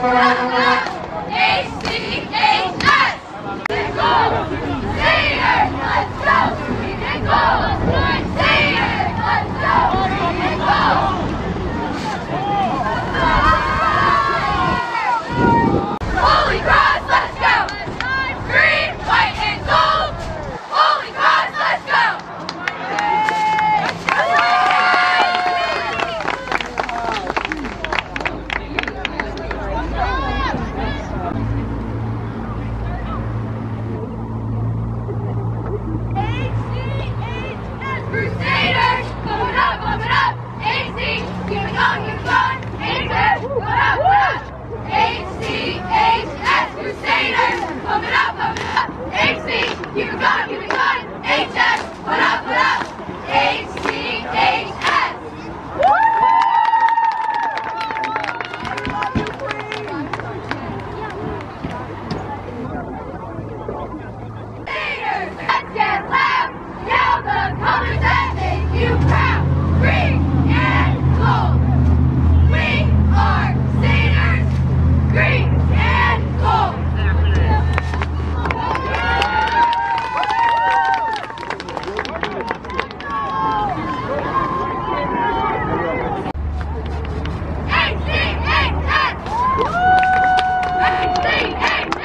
Thank you. You got it! Hey!